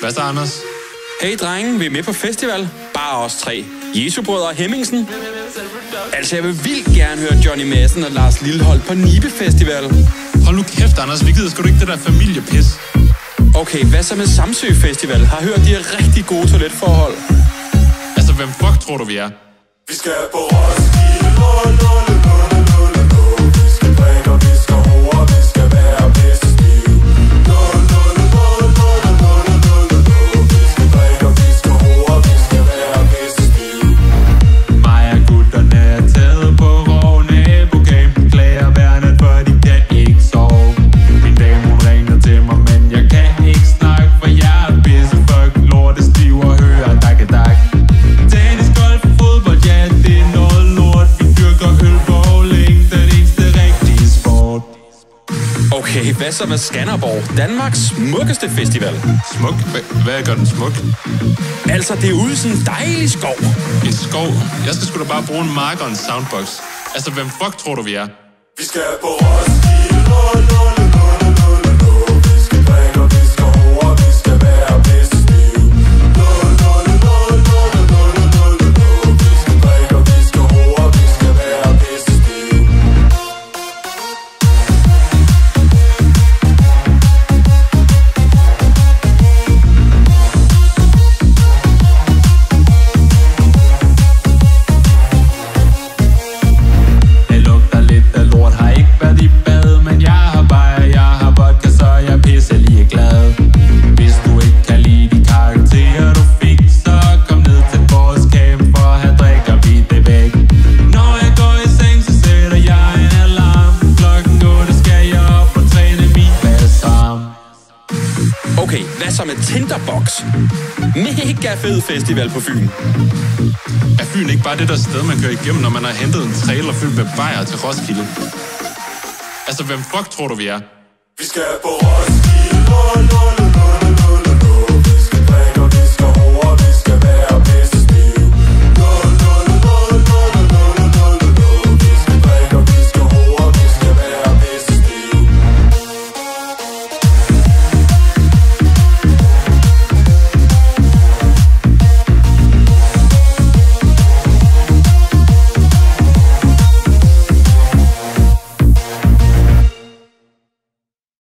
Hvad så, Anders? Hey drenge, vi er med på festival. Bare os tre. Jesu brødre Hemmingsen. Altså, jeg vil vildt gerne høre Johnny Madsen og Lars Lillehold på Nibe Festival. Hold nu kæft, Anders. Vi gider sgu ikke det der familiepis. Okay, hvad så med Samsø Festival? Har hørt, de har rigtig gode toiletforhold. Altså, hvem fuck tror du, vi er? Vi skal på Roskilde, lo, lo, Okay, hvad så med Skanderborg? Danmarks smukkeste festival. Smuk? Hva- Hvad gør den smuk? Altså, det er ude i sådan en dejlig skov. En skov? Jeg skal sgu da bare bruge en marker og en soundbox Altså, hvem fuck tror du, vi er? Vi skal på Roskilde, Okay, hvad så med Tinderbox? Mega fed festival på Fyn. Er Fyn ikke bare det der sted, man kører igennem, når man har hentet en trailer fyldt med bajer til Roskilde? Altså, hvem fuck tror du, vi er? Vi skal på Roskilde, lo, lo,